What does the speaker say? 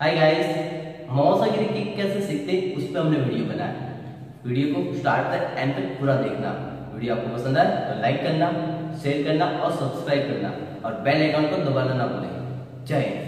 Hi guys मौसागिरी kick कैसे सीखते उस पर हमने वीडियो बनाया। वीडियो को स्टार्ट तक एंड तक पूरा देखना। वीडियो आपको पसंद आए तो लाइक करना शेयर करना और सब्सक्राइब करना। और बेल आइकन को दबाना ना भूलें। जय हिंद।